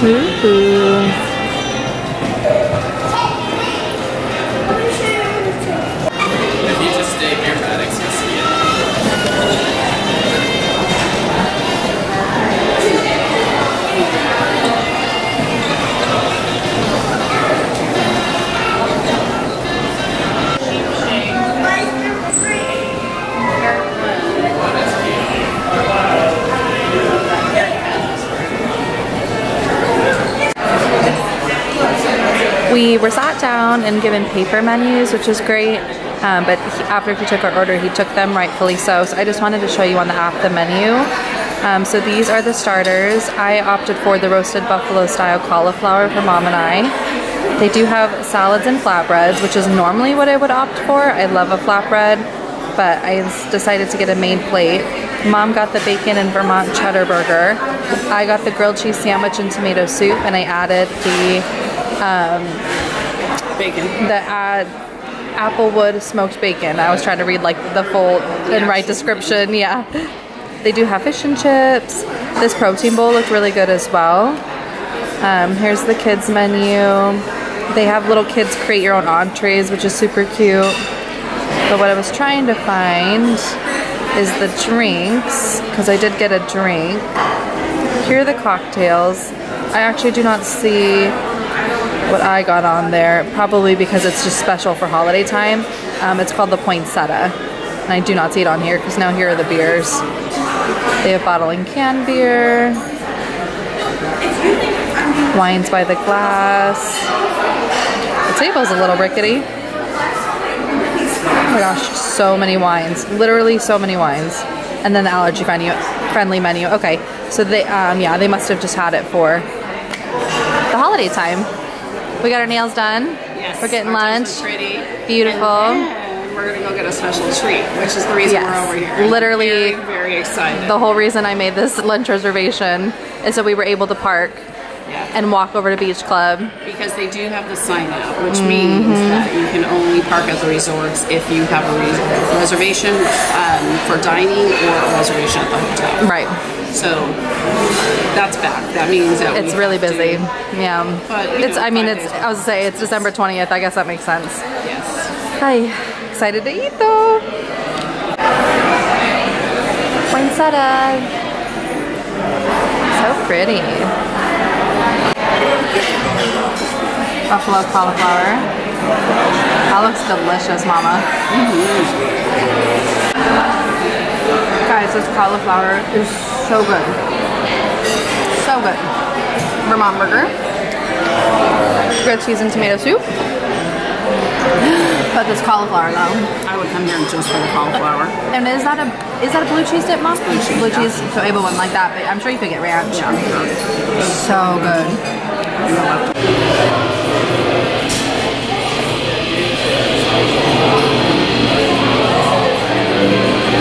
Ooh. We were sat down and given paper menus, which was great. Um, but he, after he took our order, he took them rightfully so. So I just wanted to show you on the app the menu. Um, so these are the starters. I opted for the roasted buffalo style cauliflower for mom and I. They do have salads and flatbreads, which is normally what I would opt for. I love a flatbread, but I decided to get a main plate. Mom got the bacon and Vermont cheddar burger. I got the grilled cheese sandwich and tomato soup, and I added the Bacon. the uh, applewood smoked bacon. I was trying to read like the full and right description. Yeah. They do have fish and chips. This protein bowl looked really good as well. Um, here's the kids menu. They have little kids create your own entrees, which is super cute. But what I was trying to find is the drinks, because I did get a drink. Here are the cocktails. I actually do not see what I got on there, probably because it's just special for holiday time. Um, it's called the Poinsettia. And I do not see it on here because now here are the beers. They have bottle and can beer, wines by the glass. The table's a little rickety. Oh my gosh, so many wines. Literally so many wines. And then the allergy menu, friendly menu. Okay, so they, um, yeah, they must have just had it for the holiday time. We got our nails done. Yes. We're getting lunch. Pretty. Beautiful. And we're gonna go get a special treat, which is the reason Yes. we're over here. Literally- very, very excited. The whole reason I made this lunch reservation is so we were able to park yeah. and walk over to Beach Club. because they do have the sign out, which Mm-hmm. means that you can only park at the resorts if you have a res- reservation um, for dining or a reservation at the hotel. Right. So that's back. That means that It's really have to- busy. Yeah. But, it's know, I mean it's. I was say it's December 20th. I guess that makes sense. Yes. Hi. Excited to eat though. Poinsettia. So pretty. Buffalo cauliflower. That looks delicious, mama. Mm-hmm. Guys, this cauliflower is so good. So good. Vermont burger. Grilled cheese and tomato soup. But this cauliflower though. I would come here just for the cauliflower. And is that a is that a blue cheese dip, mom? Blue cheese, Blue yeah. cheese. So Ava wouldn't like that, but I'm sure you could get ranch. Yeah. So good.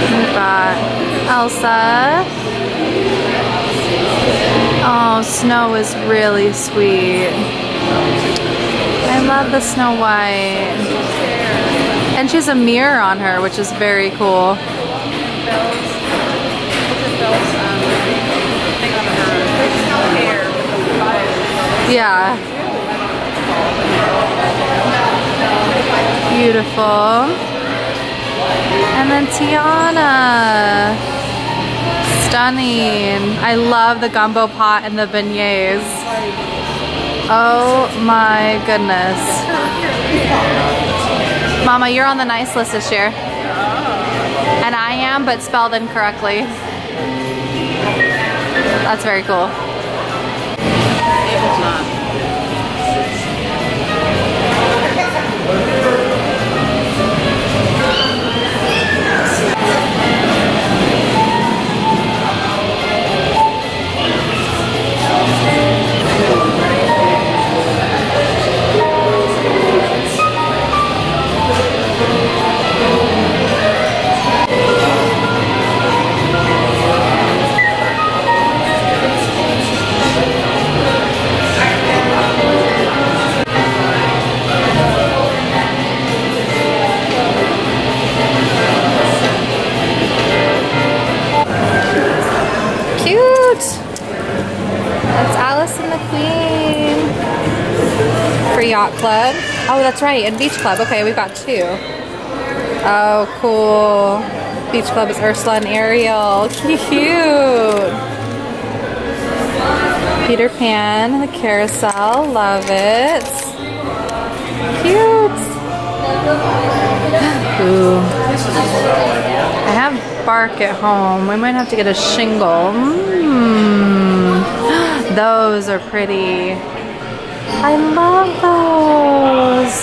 We've got Elsa. Oh, Snow is really sweet. I love the Snow White. And she has a mirror on her, which is very cool. Yeah. Beautiful. And then Tiana. Stunning. I love the gumbo pot and the beignets. Oh my goodness. Mama, you're on the nice list this year. And I am, but spelled incorrectly. That's very cool. That's right. And Beach Club. Okay, we've got two. Oh, cool. Beach Club is Ursula and Ariel. Cute. Peter Pan, the carousel. Love it. Cute. Ooh. I have bark at home. We might have to get a shingle. Mm. Those are pretty. I love those.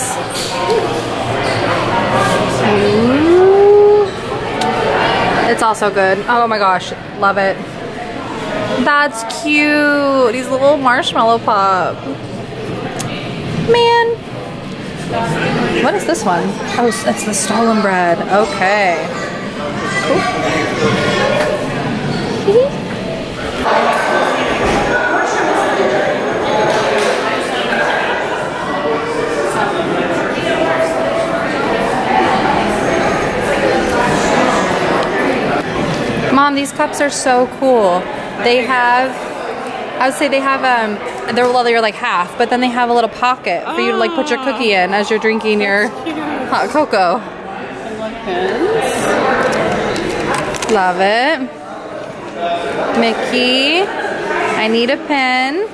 Ooh. It's also good. Oh my gosh, love it. That's cute. These little marshmallow pop. Man. What is this one? Oh, it's the stollen bread. Okay. Cool. Mom, these cups are so cool. They have, I would say they have, um, they're, well, they're like half, but then they have a little pocket for you to like put your cookie in as you're drinking your hot cocoa. Love it. Mickey, I need a pen.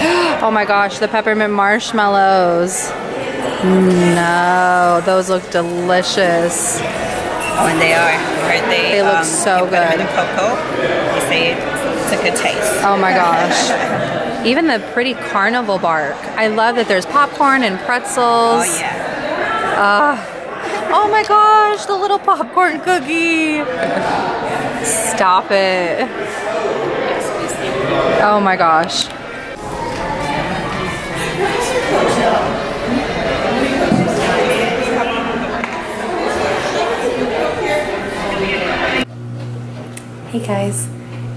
Oh my gosh, the peppermint marshmallows. No, those look delicious. Oh, and they are. Right? They, They look um, so you put them in good. the cocoa. They say it's a good taste. Oh my gosh. Even the pretty carnival bark. I love that there's popcorn and pretzels. Oh yeah. Oh my gosh, the little popcorn cookie. Stop it. Oh my gosh. Hey guys,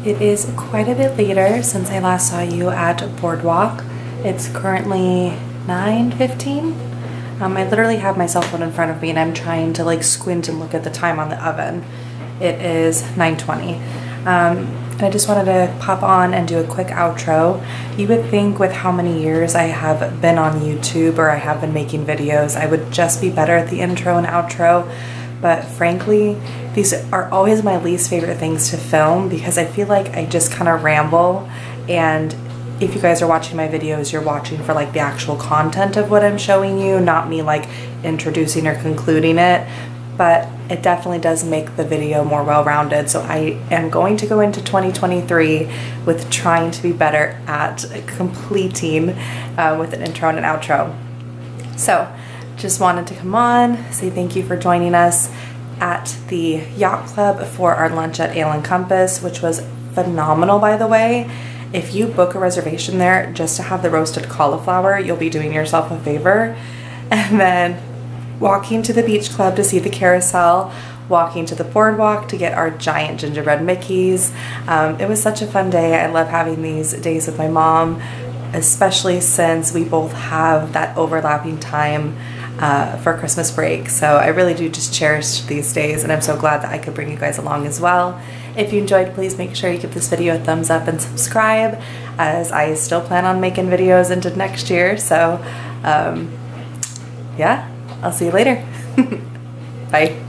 it is quite a bit later since I last saw you at Boardwalk. It's currently 9.15. Um, I literally have my cell phone in front of me and I'm trying to like squint and look at the time on the oven. It is 9.20. Um, and I just wanted to pop on and do a quick outro. You would think with how many years I have been on YouTube or I have been making videos, I would just be better at the intro and outro but frankly, these are always my least favorite things to film because I feel like I just kind of ramble and if you guys are watching my videos, you're watching for like the actual content of what I'm showing you, not me like introducing or concluding it. But it definitely does make the video more well-rounded. So I am going to go into 2023 with trying to be better at completing uh, with an intro and an outro. So, just wanted to come on, say thank you for joining us at the Yacht Club for our lunch at Ale and Compass, which was phenomenal, by the way. If you book a reservation there just to have the roasted cauliflower, you'll be doing yourself a favor. And then walking to the beach club to see the carousel, walking to the boardwalk to get our giant gingerbread Mickeys. Um, it was such a fun day. I love having these days with my mom, especially since we both have that overlapping time uh, for Christmas break. So I really do just cherish these days, and I'm so glad that I could bring you guys along as well. If you enjoyed, please make sure you give this video a thumbs up and subscribe, as I still plan on making videos into next year. So, um, yeah, I'll see you later. Bye.